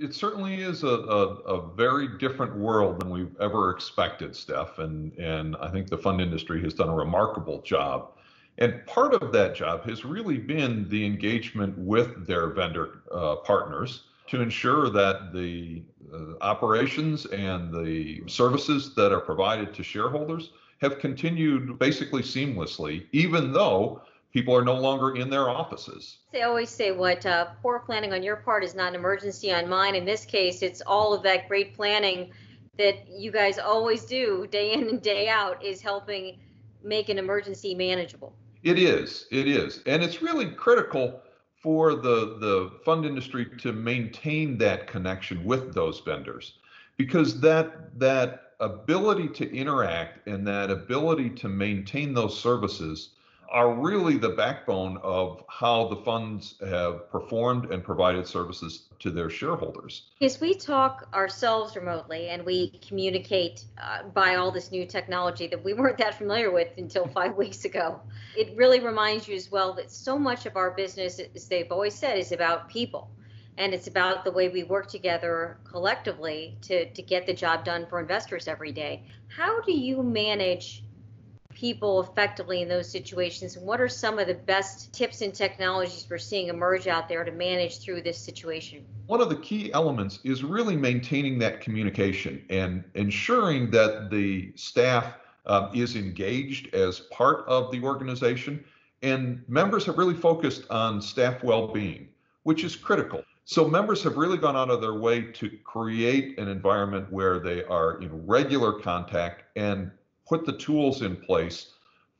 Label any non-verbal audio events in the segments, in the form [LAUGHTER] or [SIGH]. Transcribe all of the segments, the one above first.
It certainly is a, a, a, very different world than we've ever expected, Steph. And, and I think the fund industry has done a remarkable job. And part of that job has really been the engagement with their vendor uh, partners to ensure that the uh, operations and the services that are provided to shareholders have continued basically seamlessly, even though people are no longer in their offices. They always say what uh, poor planning on your part is not an emergency on mine. In this case, it's all of that great planning that you guys always do day in and day out is helping make an emergency manageable. It is. It is. And it's really critical for the, the fund industry to maintain that connection with those vendors because that that ability to interact and that ability to maintain those services are really the backbone of how the funds have performed and provided services to their shareholders. As we talk ourselves remotely and we communicate uh, by all this new technology that we weren't that familiar with until [LAUGHS] five weeks ago, it really reminds you as well that so much of our business, as they've always said, is about people. And it's about the way we work together collectively to, to get the job done for investors every day. How do you manage people effectively in those situations? And what are some of the best tips and technologies we're seeing emerge out there to manage through this situation? One of the key elements is really maintaining that communication and ensuring that the staff um, is engaged as part of the organization. And members have really focused on staff well being, which is critical. So members have really gone out of their way to create an environment where they are in regular contact and put the tools in place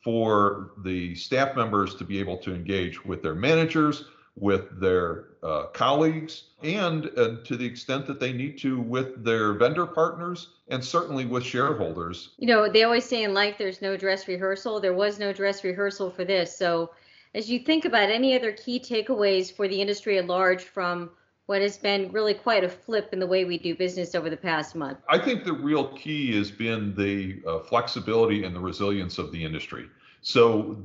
for the staff members to be able to engage with their managers, with their uh, colleagues, and uh, to the extent that they need to with their vendor partners and certainly with shareholders. You know, they always say in life there's no dress rehearsal. There was no dress rehearsal for this. So, as you think about any other key takeaways for the industry at large from what has been really quite a flip in the way we do business over the past month? I think the real key has been the uh, flexibility and the resilience of the industry. So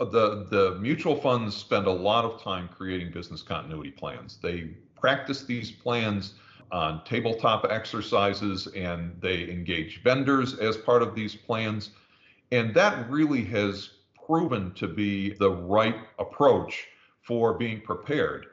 the the mutual funds spend a lot of time creating business continuity plans. They practice these plans on tabletop exercises and they engage vendors as part of these plans. And that really has proven to be the right approach for being prepared